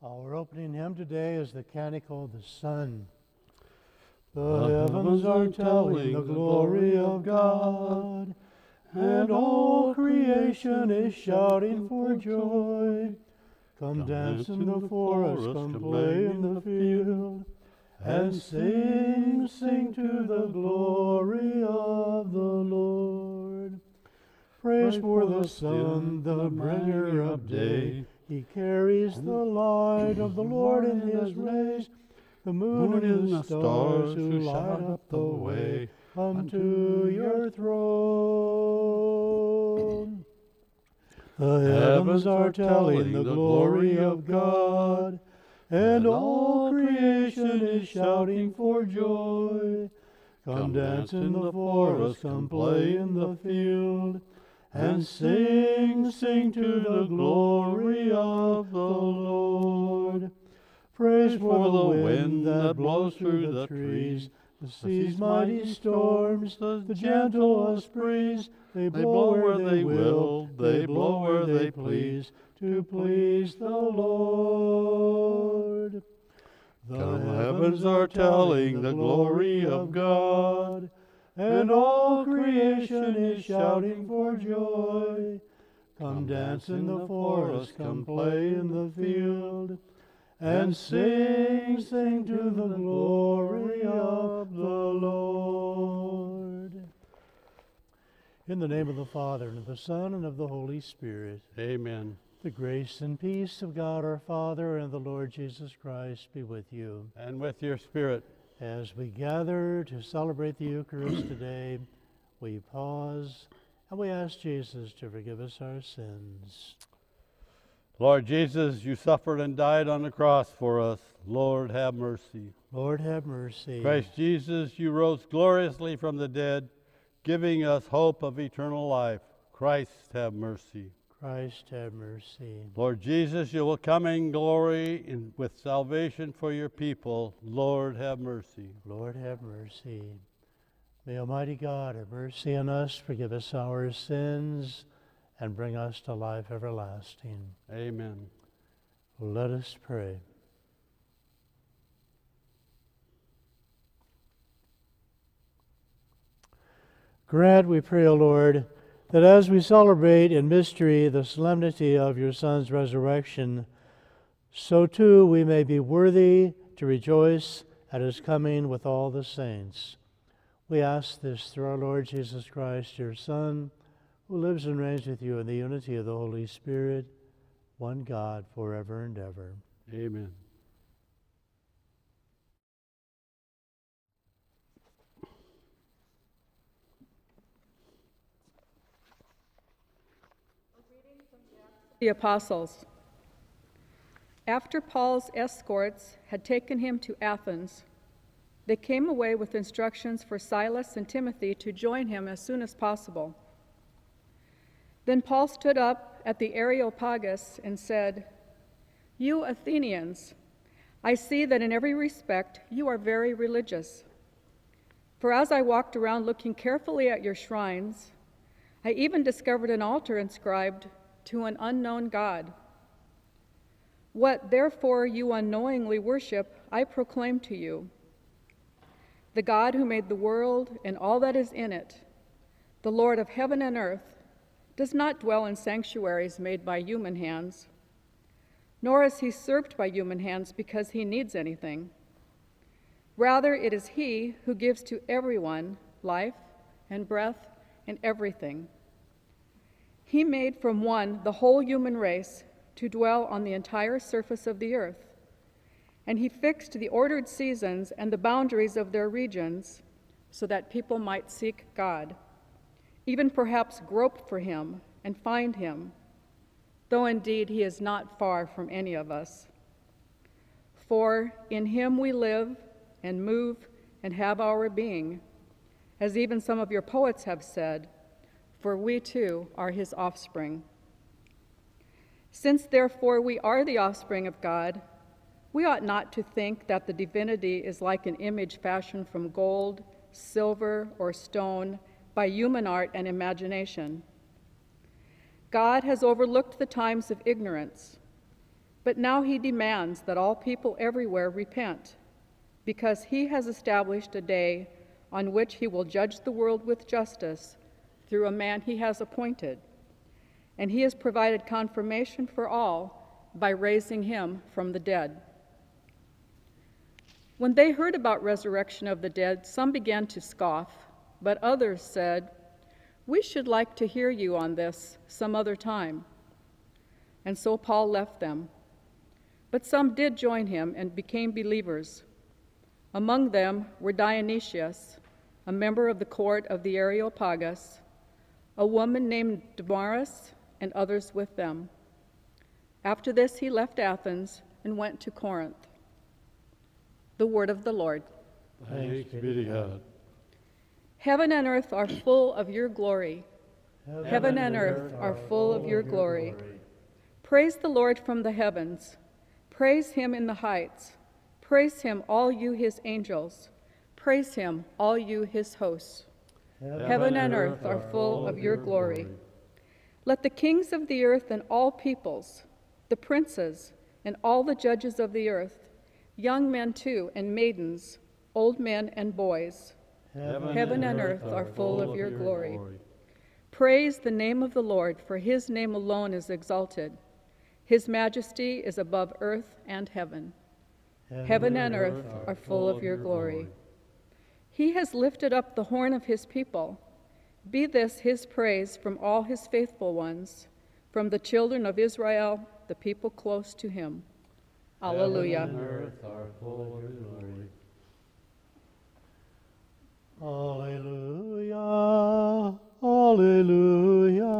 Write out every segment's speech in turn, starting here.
Uh, Our opening hymn today is the Canticle, of The Sun. The heavens are telling the glory of God, and all creation is shouting for joy. Come dance in the forest, come play in the field, and sing, sing to the glory of the Lord. Praise for the sun, the bringer of day. He carries the light of the Lord in his rays. The moon and the stars who light up the way unto your throne. The heavens are telling the glory of God, and all creation is shouting for joy. Come dance in the forest, come play in the field, and sing, sing to the glory of the Lord. Praise for the wind that blows through the trees, the sea's mighty storms, the gentlest breeze. They blow where they will, they blow where they please, to please the Lord. The heavens are telling the glory of God, and all creation is shouting for joy. Come dance in the forest, come play in the field, and sing, sing to the glory of the Lord. In the name of the Father, and of the Son, and of the Holy Spirit, Amen. the grace and peace of God our Father and the Lord Jesus Christ be with you. And with your spirit, As we gather to celebrate the Eucharist today, we pause and we ask Jesus to forgive us our sins. Lord Jesus, you suffered and died on the cross for us. Lord, have mercy. Lord, have mercy. Christ Jesus, you rose gloriously from the dead, giving us hope of eternal life. Christ, have mercy. Christ, have mercy. Lord Jesus, you will come in glory in, with salvation for your people. Lord, have mercy. Lord, have mercy. May Almighty God have mercy on us, forgive us our sins, and bring us to life everlasting. Amen. Let us pray. Grant, we pray, O Lord, that as we celebrate in mystery the solemnity of your Son's resurrection, so too we may be worthy to rejoice at his coming with all the saints. We ask this through our Lord Jesus Christ, your Son, who lives and reigns with you in the unity of the Holy Spirit, one God, forever and ever. Amen. The Apostles. After Paul's escorts had taken him to Athens, they came away with instructions for Silas and Timothy to join him as soon as possible. Then Paul stood up at the Areopagus and said, You Athenians, I see that in every respect you are very religious. For as I walked around looking carefully at your shrines, I even discovered an altar inscribed, To an unknown God. What therefore you unknowingly worship, I proclaim to you. The God who made the world and all that is in it, the Lord of heaven and earth, does not dwell in sanctuaries made by human hands, nor is he served by human hands because he needs anything. Rather, it is he who gives to everyone life and breath and everything. He made from one the whole human race to dwell on the entire surface of the earth. And he fixed the ordered seasons and the boundaries of their regions so that people might seek God, even perhaps grope for him and find him, though indeed he is not far from any of us. For in him we live and move and have our being, as even some of your poets have said, for we too are his offspring. Since therefore we are the offspring of God, we ought not to think that the divinity is like an image fashioned from gold, silver, or stone by human art and imagination. God has overlooked the times of ignorance, But now he demands that all people everywhere repent, because he has established a day on which he will judge the world with justice through a man he has appointed. And he has provided confirmation for all by raising him from the dead. When they heard about resurrection of the dead, some began to scoff, but others said, We should like to hear you on this some other time. And so Paul left them. But some did join him and became believers. Among them were Dionysius, a member of the court of the Areopagus, a woman named Damaris, and others with them. After this, he left Athens and went to Corinth. The word of the Lord. Thanks be to God. Heaven and earth are full of your glory. Heaven and earth are full of your glory. Praise the Lord from the heavens. Praise him in the heights. Praise him, all you his angels. Praise him, all you his hosts. Heaven and earth are full of your glory. Let the kings of the earth and all peoples, the princes and all the judges of the earth, young men too and maidens, old men and boys, Heaven and earth are full of your glory. Praise the name of the Lord, for his name alone is exalted. His majesty is above earth and heaven. Heaven and earth are full of your glory. He has lifted up the horn of his people. Be this his praise from all his faithful ones, from the children of Israel, the people close to him. Alleluia. Heaven and earth are full of your glory. Alleluia, Alleluia,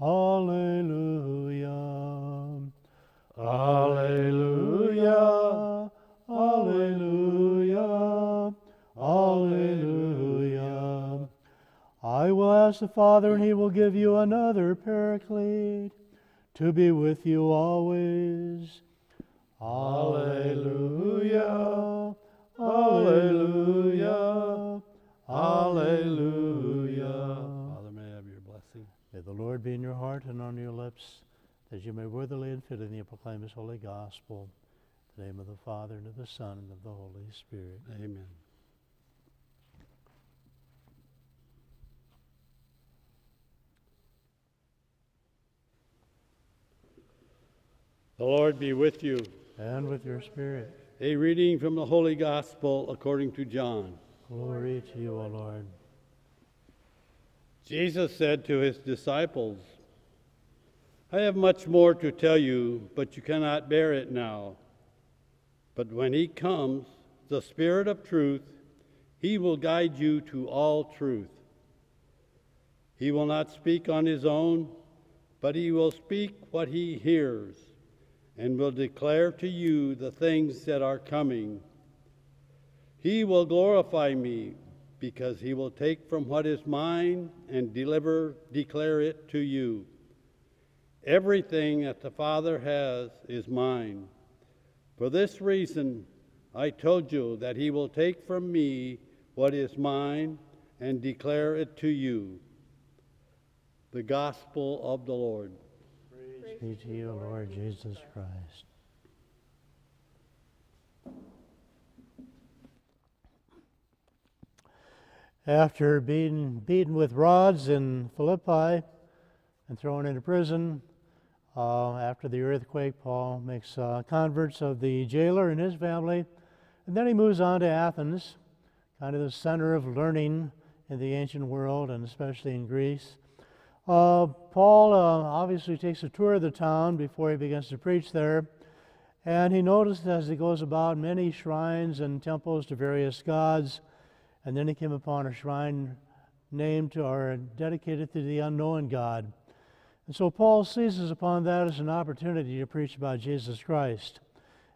Alleluia. Alleluia, ask the Father, and he will give you another paraclete to be with you always. Alleluia, Alleluia, Alleluia. Father, may I have your blessing. May the Lord be in your heart and on your lips, that you may worthily and fittingly proclaim his holy gospel. In the name of the Father, and of the Son, and of the Holy Spirit. Amen. The Lord be with you. And with your spirit. A reading from the Holy Gospel according to John. Glory to you, O Lord. Jesus said to his disciples, I have much more to tell you, but you cannot bear it now. But when he comes, the Spirit of truth, he will guide you to all truth. He will not speak on his own, but he will speak what he hears, and will declare to you the things that are coming. He will glorify me, because he will take from what is mine and deliver declare it to you. Everything that the Father has is mine. For this reason I told you that he will take from me what is mine and declare it to you. The Gospel of the Lord. Be to you, Lord Jesus Christ. After being beaten with rods in Philippi and thrown into prison, uh, after the earthquake, Paul makes uh, converts of the jailer and his family, and then he moves on to Athens, kind of the center of learning in the ancient world and especially in Greece. Uh, Paul uh, obviously takes a tour of the town before he begins to preach there, and he noticed as he goes about many shrines and temples to various gods, and then he came upon a shrine named or dedicated to the unknown God. And so Paul seizes upon that as an opportunity to preach about Jesus Christ.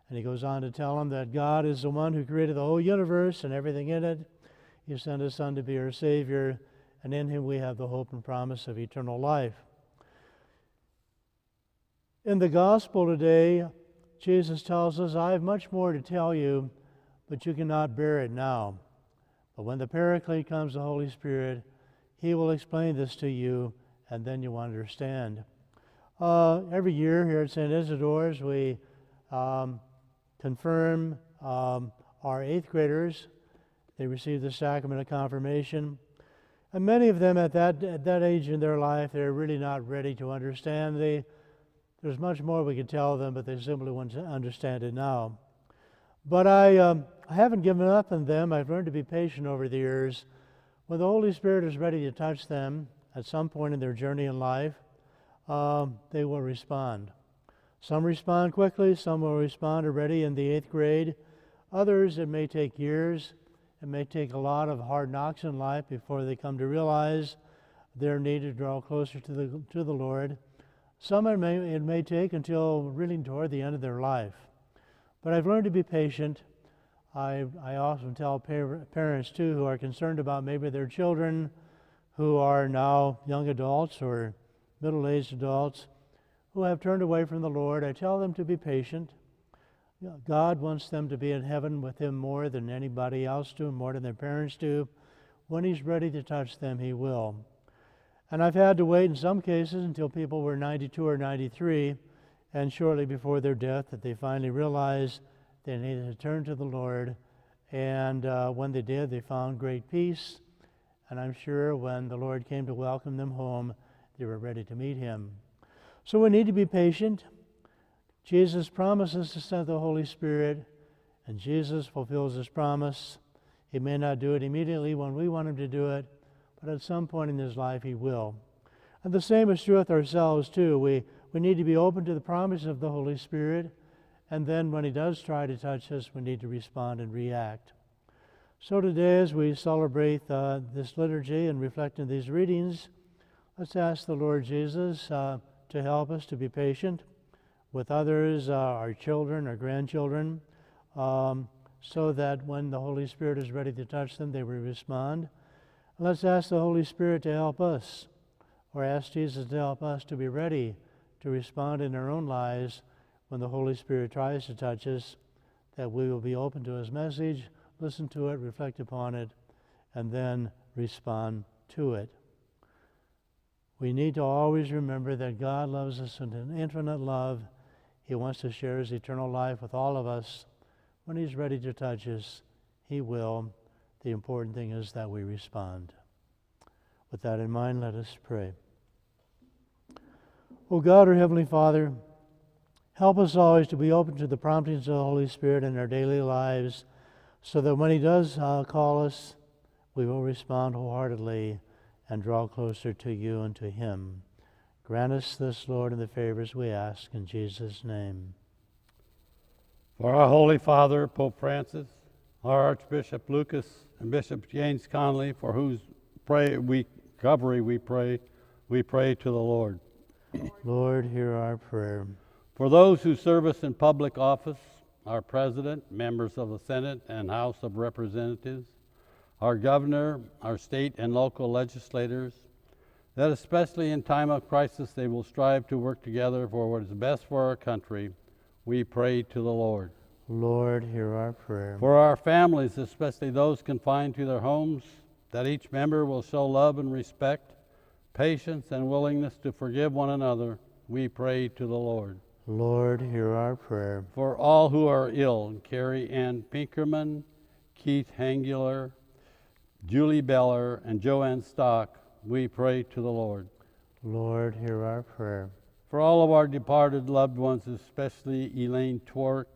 And he goes on to tell him that God is the one who created the whole universe and everything in it. He sent his Son to be our Savior, and in him we have the hope and promise of eternal life. In the gospel today, Jesus tells us, I have much more to tell you, but you cannot bear it now. But when the Paraclete comes, the Holy Spirit, he will explain this to you, and then you'll understand. Uh, every year here at St. Isidore's, we um, confirm um, our eighth graders. They receive the sacrament of confirmation. And many of them at that, at that age in their life, they're really not ready to understand. They, there's much more we could tell them, but they simply want to understand it now. But I, um, I haven't given up on them. I've learned to be patient over the years. When the Holy Spirit is ready to touch them at some point in their journey in life, um, they will respond. Some respond quickly, some will respond already in the eighth grade. Others, it may take years. It may take a lot of hard knocks in life before they come to realize their need to draw closer to the, to the Lord. Some it may, it may take until really toward the end of their life. But I've learned to be patient. I, I often tell par- parents, too, who are concerned about maybe their children who are now young adults or middle aged adults who have turned away from the Lord, I tell them to be patient. God wants them to be in heaven with Him more than anybody else do, more than their parents do. When He's ready to touch them, He will. And I've had to wait in some cases until people were 92 or 93, and shortly before their death, that they finally realized they needed to turn to the Lord. And uh, when they did, they found great peace. And I'm sure when the Lord came to welcome them home, they were ready to meet Him. So we need to be patient. Jesus promises to send the Holy Spirit, and Jesus fulfills his promise. He may not do it immediately when we want him to do it, but at some point in his life he will. And the same is true with ourselves, too. We, we need to be open to the promise of the Holy Spirit, and then when he does try to touch us, we need to respond and react. So today, as we celebrate uh, this liturgy and reflect on these readings, let's ask the Lord Jesus uh, to help us to be patient with others, uh, our children, our grandchildren, um, so that when the Holy Spirit is ready to touch them, they will respond. Let's ask the Holy Spirit to help us, or ask Jesus to help us to be ready to respond in our own lives when the Holy Spirit tries to touch us, that we will be open to His message, listen to it, reflect upon it, and then respond to it. We need to always remember that God loves us with an infinite love he wants to share his eternal life with all of us. When he's ready to touch us, he will. The important thing is that we respond. With that in mind, let us pray. O God, our Heavenly Father, help us always to be open to the promptings of the Holy Spirit in our daily lives so that when He does uh, call us, we will respond wholeheartedly and draw closer to you and to Him. Grant us this, Lord, and the favors we ask in Jesus' name. For our Holy Father, Pope Francis, our Archbishop Lucas, and Bishop James Conley, for whose pray we recovery we pray, we pray to the Lord. Lord, hear our prayer. For those who serve us in public office, our President, members of the Senate and House of Representatives, our Governor, our state and local legislators, that especially in time of crisis they will strive to work together for what is best for our country, we pray to the Lord. Lord, hear our prayer. For our families, especially those confined to their homes, that each member will show love and respect, patience, and willingness to forgive one another, we pray to the Lord. Lord, hear our prayer. For all who are ill, Carrie Ann Pinkerman, Keith Hangular, Julie Beller, and Joanne Stock, we pray to the Lord. Lord, hear our prayer. For all of our departed loved ones, especially Elaine Twerk,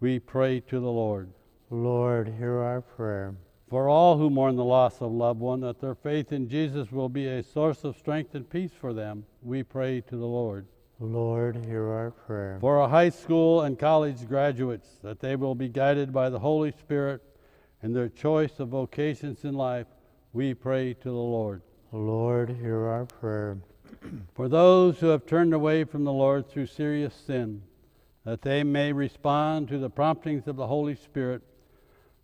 we pray to the Lord. Lord, hear our prayer. For all who mourn the loss of loved one, that their faith in Jesus will be a source of strength and peace for them, we pray to the Lord. Lord, hear our prayer. For our high school and college graduates, that they will be guided by the Holy Spirit in their choice of vocations in life, we pray to the Lord. Lord, hear our prayer. For those who have turned away from the Lord through serious sin, that they may respond to the promptings of the Holy Spirit,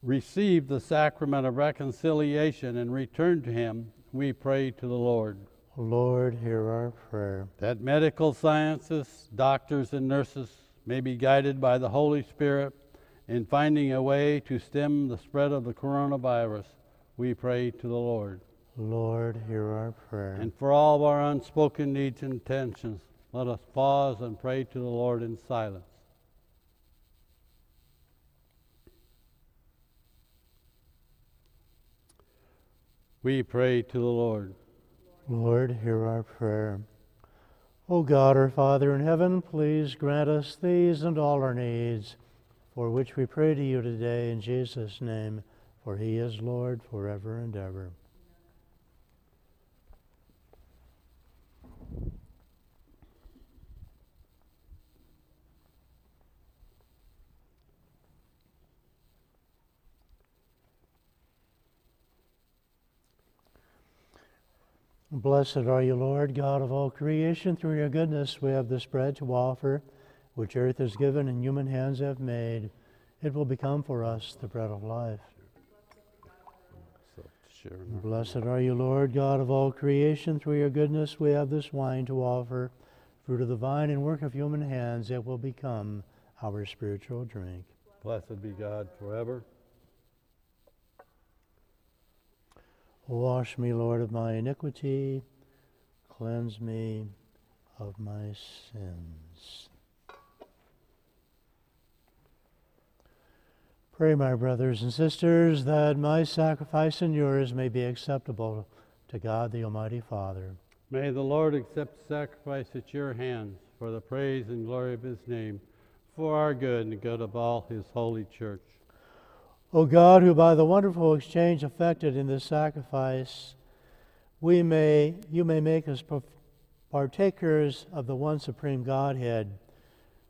receive the sacrament of reconciliation, and return to Him, we pray to the Lord. Lord, hear our prayer. That medical scientists, doctors, and nurses may be guided by the Holy Spirit in finding a way to stem the spread of the coronavirus, we pray to the Lord. Lord, hear our prayer. And for all of our unspoken needs and intentions, Let us pause and pray to the Lord in silence. We pray to the Lord. Lord, hear our prayer. O God, our Father in heaven, please grant us these and all our needs, for which we pray to you today in Jesus' name, for he is Lord forever and ever. Blessed are you, Lord, God of all creation. Through your goodness we have this bread to offer, which earth has given and human hands have made. It will become for us the bread of life. Blessed are you, Lord, God of all creation. Through your goodness we have this wine to offer, fruit of the vine and work of human hands. It will become our spiritual drink. Blessed be God forever. Wash me, Lord, of my iniquity. Cleanse me of my sins. Pray, my brothers and sisters, that my sacrifice and yours may be acceptable to God the Almighty Father. May the Lord accept sacrifice at your hands for the praise and glory of his name, for our good and the good of all his holy church. O God, who by the wonderful exchange effected in this sacrifice, we may, you may make us partakers of the one supreme Godhead.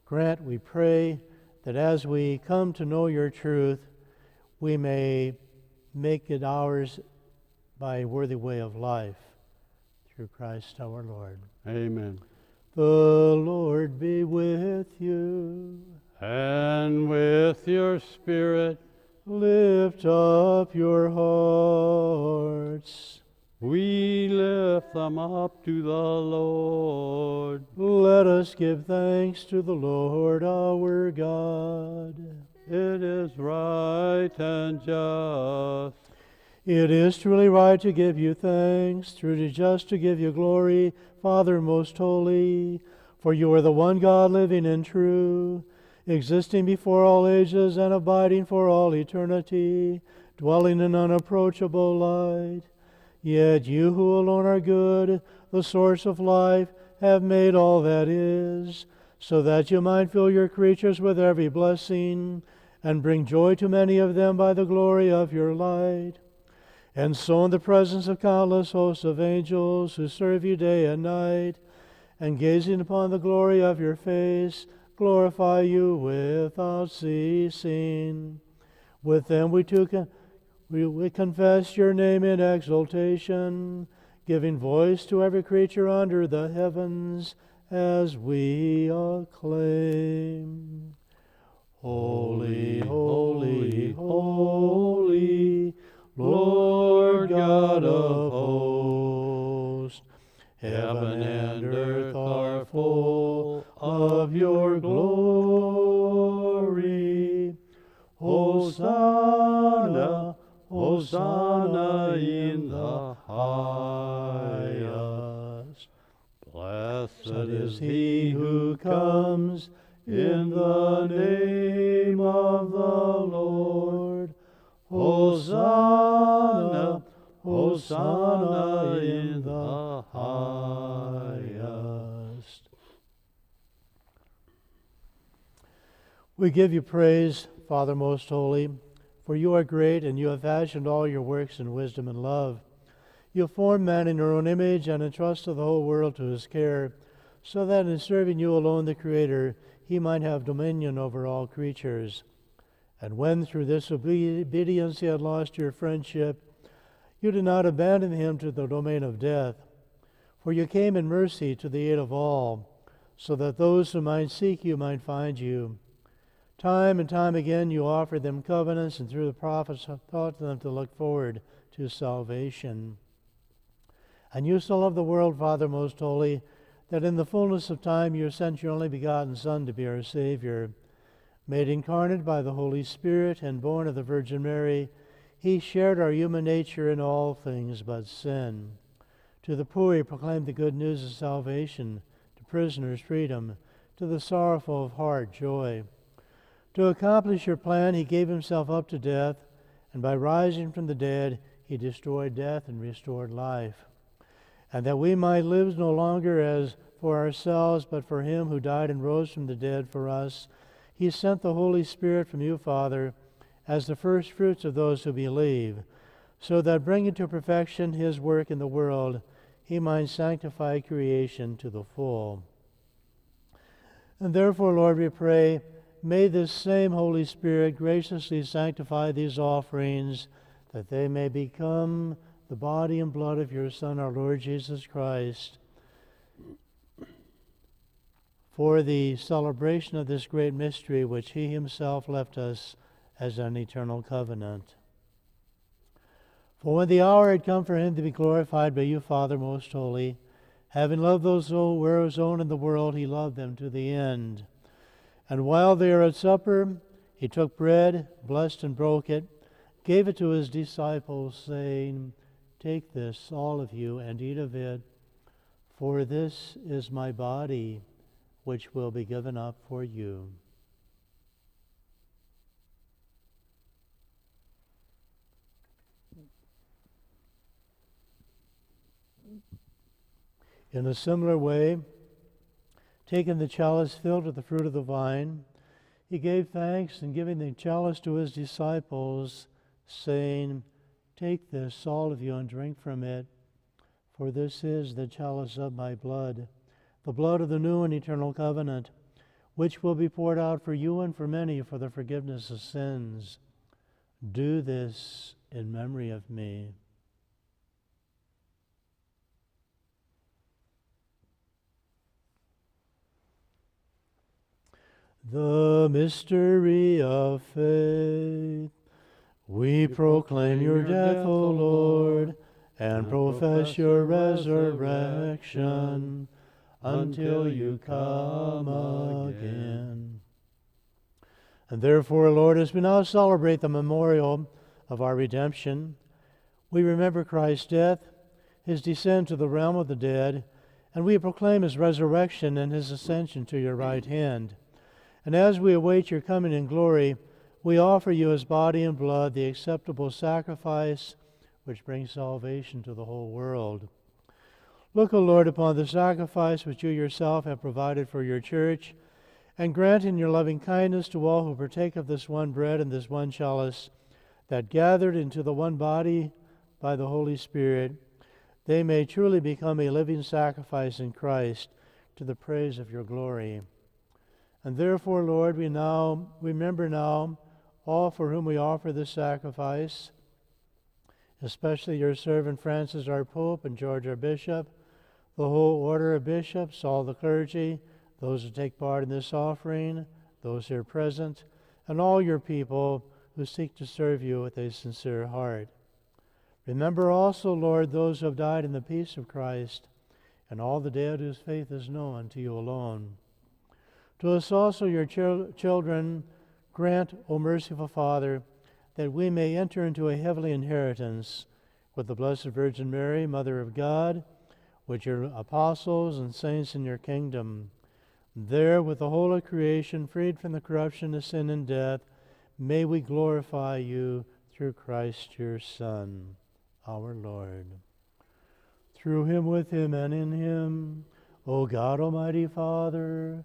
Grant, we pray, that as we come to know your truth, we may make it ours by a worthy way of life. Through Christ our Lord. Amen. The Lord be with you. And with your spirit. Lift up your hearts. We lift them up to the Lord. Let us give thanks to the Lord our God. It is right and just. It is truly right to give you thanks, truly just to give you glory, Father most holy, for you are the one God living and true existing before all ages and abiding for all eternity, dwelling in unapproachable light. Yet you who alone are good, the source of life, have made all that is, so that you might fill your creatures with every blessing, and bring joy to many of them by the glory of your light. And so, in the presence of countless hosts of angels who serve you day and night, and gazing upon the glory of your face, glorify you without ceasing. With them we took we, we confess your name in exultation, giving voice to every creature under the heavens as we acclaim. Holy, holy, holy, Lord God of hosts, heaven and earth your glory. Hosanna, Hosanna in the highest. Blessed is he who comes in the name of the Lord. Hosanna, Hosanna We give you praise, Father most holy, for you are great and you have fashioned all your works in wisdom and love. You formed man in your own image and entrusted the whole world to his care, so that in serving you alone, the Creator, he might have dominion over all creatures. And when through this obedience he had lost your friendship, you did not abandon him to the domain of death, for you came in mercy to the aid of all, so that those who might seek you might find you. Time and time again you offered them covenants, and through the prophets taught them to look forward to salvation. And you so loved the world, Father most holy, that in the fullness of time you sent your only begotten Son to be our Savior. Made incarnate by the Holy Spirit and born of the Virgin Mary, he shared our human nature in all things but sin. To the poor he proclaimed the good news of salvation to prisoner's freedom, to the sorrowful of heart joy. To accomplish your plan, he gave himself up to death, and by rising from the dead, he destroyed death and restored life. And that we might live no longer as for ourselves, but for him who died and rose from the dead for us, he sent the Holy Spirit from you, Father, as the first fruits of those who believe, so that bringing to perfection his work in the world, he might sanctify creation to the full. And therefore, Lord, we pray, may this same Holy Spirit graciously sanctify these offerings, that they may become the body and blood of your Son, our Lord Jesus Christ, for the celebration of this great mystery which he himself left us as an eternal covenant. For when the hour had come for him to be glorified by you, Father most holy, having loved those who were his own in the world, he loved them to the end. And while they were at supper, he took bread, blessed and broke it, gave it to his disciples, saying, Take this, all of you, and eat of it, for this is my body, which will be given up for you. In a similar way, taking the chalice filled with the fruit of the vine, he gave thanks and giving the chalice to his disciples, saying, Take this, all of you, and drink from it, for this is the chalice of my blood, the blood of the new and eternal covenant, which will be poured out for you and for many for the forgiveness of sins. Do this in memory of me. The mystery of faith. We proclaim your death, O Lord, and profess your resurrection until you come again. And therefore, Lord, as we now celebrate the memorial of our redemption, we remember Christ's death, his descent to the realm of the dead, and we proclaim his resurrection and his ascension to your right hand. And as we await your coming in glory, we offer you as body and blood the acceptable sacrifice which brings salvation to the whole world. Look, O Lord, upon the sacrifice which you yourself have provided for your church, and grant in your loving kindness to all who partake of this one bread and this one chalice, that gathered into the one body by the Holy Spirit, they may truly become a living sacrifice in Christ to the praise of your glory. And therefore, Lord, we now remember now all for whom we offer this sacrifice, especially your servant Francis, our Pope, and George, our Bishop, the whole order of bishops, all the clergy, those who take part in this offering, those here present, and all your people who seek to serve you with a sincere heart. Remember also, Lord, those who have died in the peace of Christ, and all the dead whose faith is known to you alone. To us also, your chil- children, grant, O merciful Father, that we may enter into a heavenly inheritance with the Blessed Virgin Mary, Mother of God, with your apostles and saints in your kingdom. There, with the whole of creation, freed from the corruption of sin and death, may we glorify you through Christ your Son, our Lord. Through him, with him, and in him, O God, Almighty Father,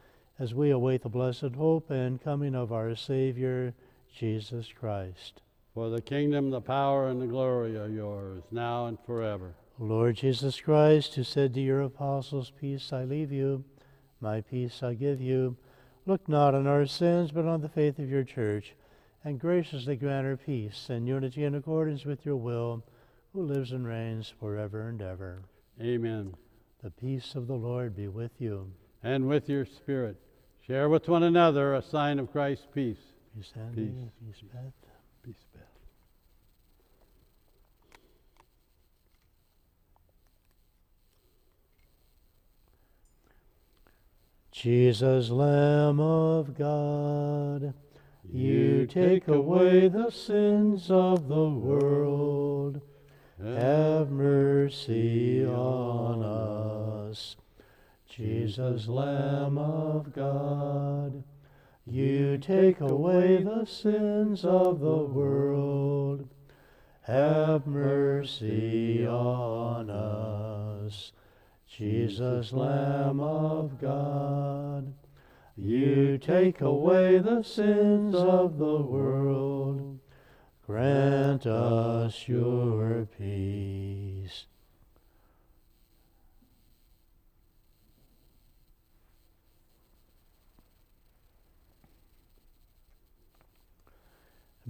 as we await the blessed hope and coming of our Savior, Jesus Christ. For the kingdom, the power, and the glory are yours, now and forever. Lord Jesus Christ, who said to your apostles, Peace I leave you, my peace I give you, look not on our sins, but on the faith of your church, and graciously grant her peace and unity in accordance with your will, who lives and reigns forever and ever. Amen. The peace of the Lord be with you. And with your spirit, share with one another a sign of Christ's peace. Peace, Andy. Peace, Beth. Peace, Beth. Jesus, Lamb of God, you take away the sins of the world. Have mercy on us. Jesus, Lamb of God, you take away the sins of the world. Have mercy on us. Jesus, Lamb of God, you take away the sins of the world. Grant us your peace.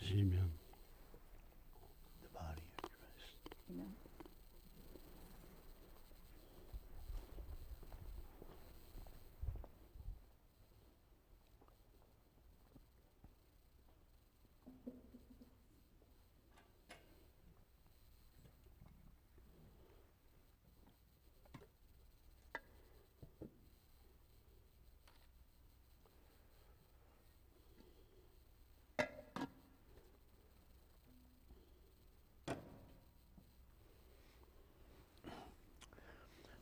Body of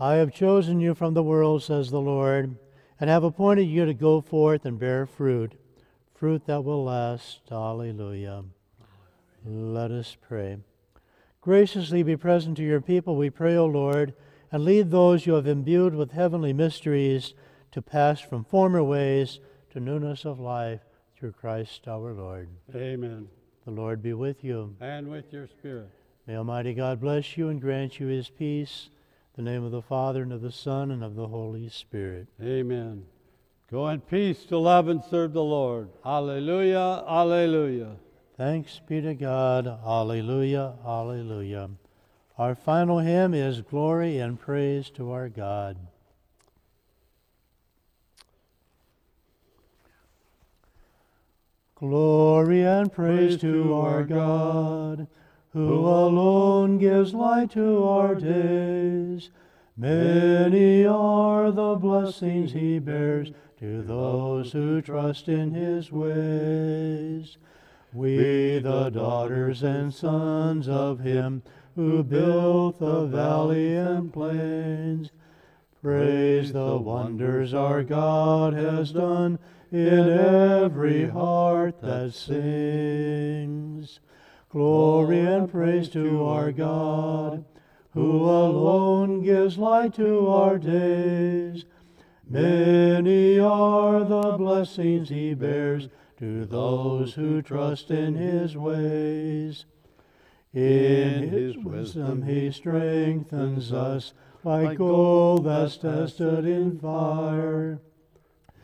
I have chosen you from the world, says the Lord, and have appointed you to go forth and bear fruit, fruit that will last. Alleluia. Let us pray. Graciously be present to your people, we pray, O Lord, and lead those you have imbued with heavenly mysteries to pass from former ways to newness of life through Christ our Lord. Amen. The Lord be with you. And with your spirit. May Almighty God bless you and grant you his peace. In the name of the Father, and of the Son, and of the Holy Spirit. Amen. Go in peace to love and serve the Lord. Alleluia, alleluia. Thanks be to God. Alleluia, alleluia. Our final hymn is Glory and Praise to our God. Glory and praise, to our God, who alone gives light to our days. Many are the blessings he bears to those who trust in his ways. We, the daughters and sons of him who built the valley and plains, Praise the wonders our God has done in every heart that sings. Glory and praise to our God, who alone gives light to our days. Many are the blessings he bears to those who trust in his ways. In his wisdom he strengthens us like gold that's tested in fire.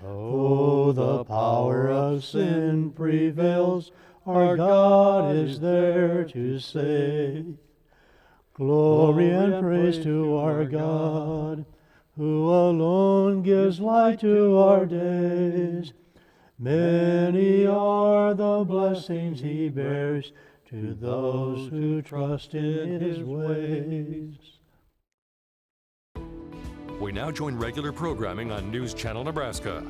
Though the power of sin prevails, our God is there to save. Glory and praise to our God, who alone gives light to our days. Many are the blessings he bears to those who trust in his ways. We now join regular programming on News Channel Nebraska.